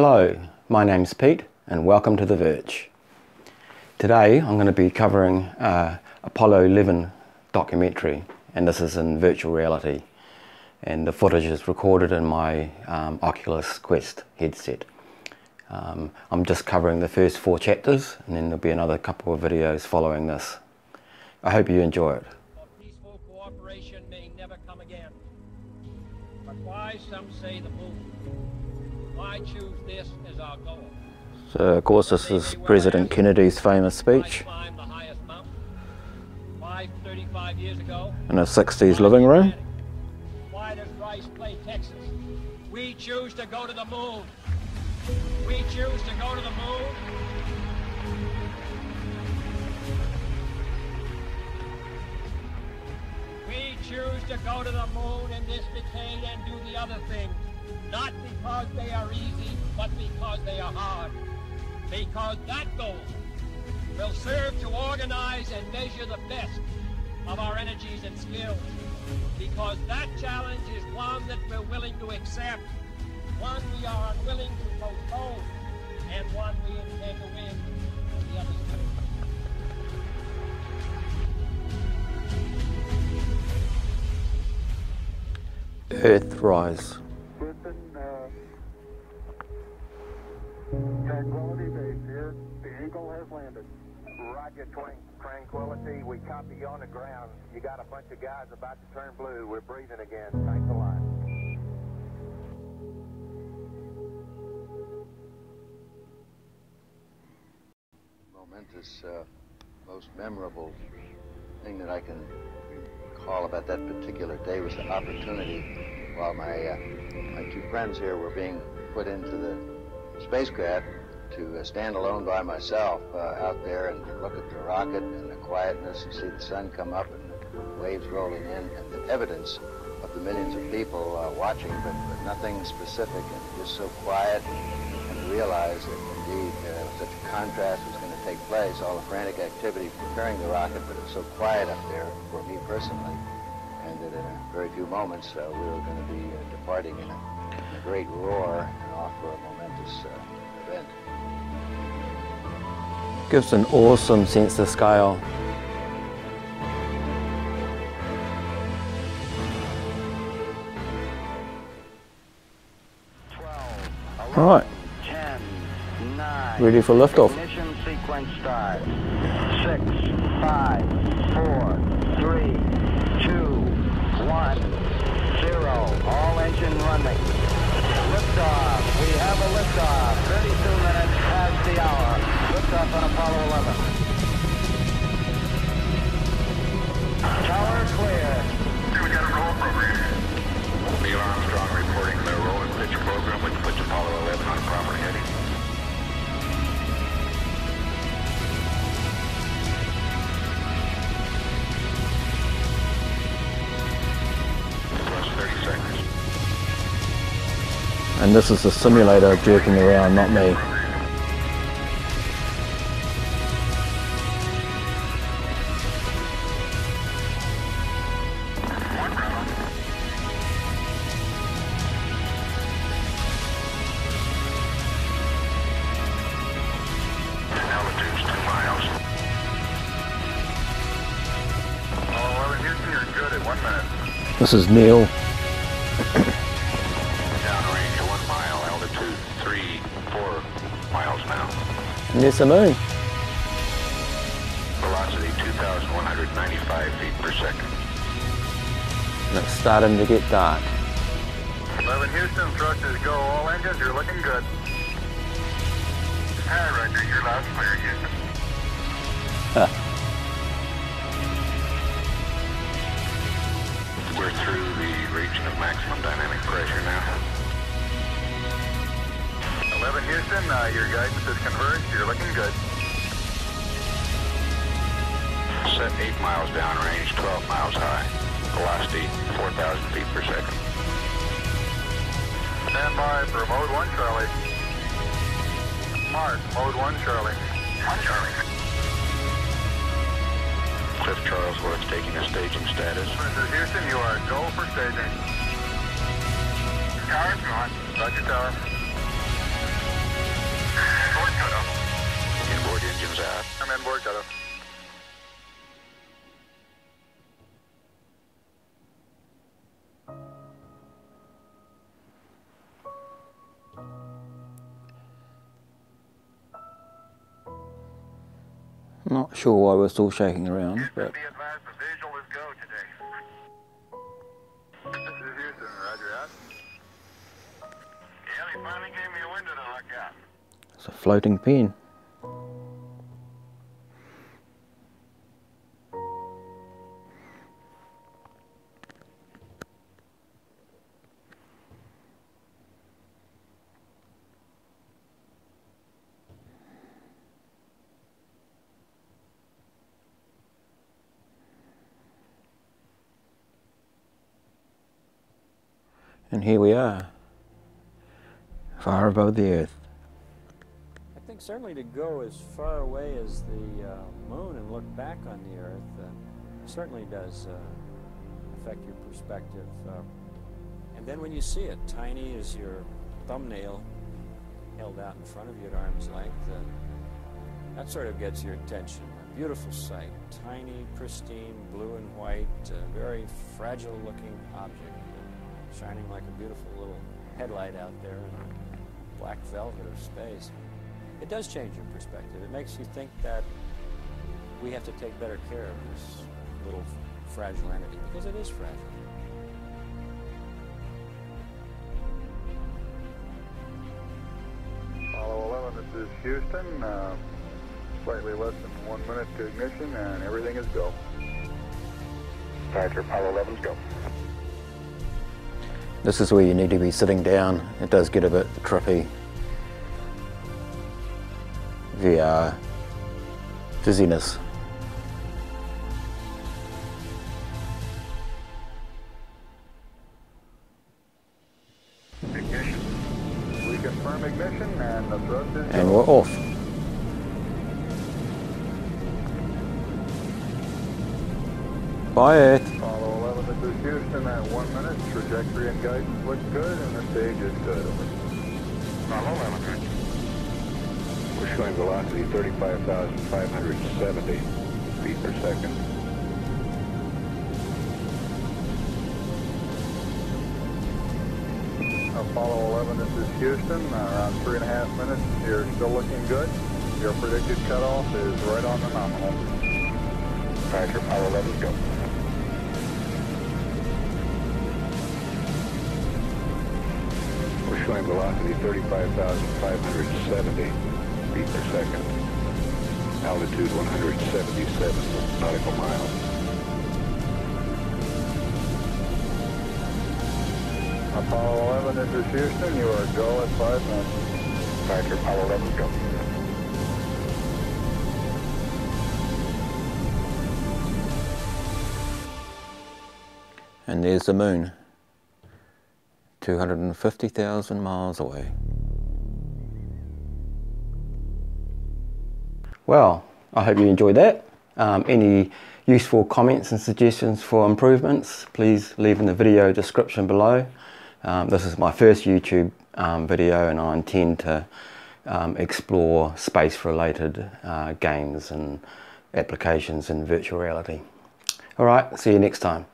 Hello, my name's Pete and welcome to The Vurch. Today I'm going to be covering uh, Apollo 11 documentary and this is in virtual reality and the footage is recorded in my um, Oculus Quest headset. Um, I'm just covering the first four chapters and then there'll be another couple of videos following this. I hope you enjoy it. Peaceful cooperation may never come again. But why, some say, the moon? Why choose this as our goal? So of course this is President Kennedy's famous speech Why the highest mountain? Why 35 years ago? in a 60s living room. Why does Rice play Texas? We choose to go to the moon. We choose to go to the moon. We choose to go to the moon in this decade and do the other thing. Not because they are easy, but because they are hard. Because that goal will serve to organize and measure the best of our energies and skills. Because that challenge is one that we're willing to accept, one we are unwilling to postpone, and one we intend to win. The others. Earthrise. Tranquility. We copy you on the ground. You got a bunch of guys about to turn blue. We're breathing again. Thanks a lot. momentous, uh, most memorable thing that I can recall about that particular day was the opportunity while my uh, my two friends here were being put into the spacecraft to uh, stand alone by myself uh, out there and look at the rocket and the quietness and see the sun come up and the waves rolling in and the evidence of the millions of people uh, watching, but, but nothing specific and just so quiet and realize that indeed such a contrast was going to take place, all the frantic activity preparing the rocket, but it was so quiet up there for me personally, and that in a very few moments uh, we were going to be uh, departing in a, in a great roar and off for a momentous uh, event. Gives an awesome sense of scale. All right, 10, 9. ready for liftoff. Ignition sequence start. 6, 5, 4, 3, 2, 1, 0. All engine running. Liftoff. We have a liftoff. Liftoff on Apollo 11. Tower clear. We got a roll program. Neil Armstrong reporting the roll and pitch program, which puts Apollo 11 on proper heading. Plus 30 seconds. And this is the simulator jerking around, not me. This is Neil. Downrange one mile. Altitude three, four miles now. And there's the moon. Velocity 2,195 feet per second. And it's starting to get dark. 11 Houston, thrusters go. All engines, you're looking good. Hi, Roger. You're loud and clear, Houston. We're region of maximum dynamic pressure now. 11 Houston, uh, your guidance is converged. You're looking good. Set 8 miles downrange, 12 miles high. Velocity 4,000 feet per second. Stand by for mode 1, Charlie. Mark, mode 1, Charlie. 1, Charlie. Cliff Charlesworth taking a staging status. This is Houston, you are go for staging. Tower's gone. Roger tower. Inboard cutoff. Inboard engines out. I'm inboard cutoff. Not sure why we're still shaking around, but It's a floating visual And here we are, far above the earth. I think certainly to go as far away as the uh, moon and look back on the Earth uh, certainly does uh, affect your perspective. Uh, and then when you see it, tiny as your thumbnail held out in front of you at arm's length, uh, that sort of gets your attention. A beautiful sight, tiny, pristine, blue and white, uh, very fragile looking object, shining like a beautiful little headlight out there in the black velvet of space. It does change your perspective. It makes you think that we have to take better care of this little fragile entity because it is fragile. Apollo 11, this is Houston. Uh, slightly less than one minute to ignition, and everything is go. Roger, Apollo 11's go. This is where you need to be sitting down. It does get a bit trippy. The uh, dizziness. We confirm ignition, and And we're off. Bye Earth. Trajectory and guidance look good, and the stage is good. Apollo 11. We're showing velocity 35,570 feet per second. Apollo 11, this is Houston. Around three and a half minutes. You're still looking good. Your predicted cutoff is right on the nominal. Roger, Apollo 11's go. Showing velocity 35,570 feet per second. Altitude 177 nautical miles. Apollo 11, this is Houston. You are go at five minutes. Roger, Apollo 11's go. And there's the moon. 250,000 miles away. Well, I hope you enjoyed that. Um, any useful comments and suggestions for improvements, please leave in the video description below. Um, this is my first YouTube um, video and I intend to um, explore space related uh, games and applications in virtual reality. Alright, see you next time.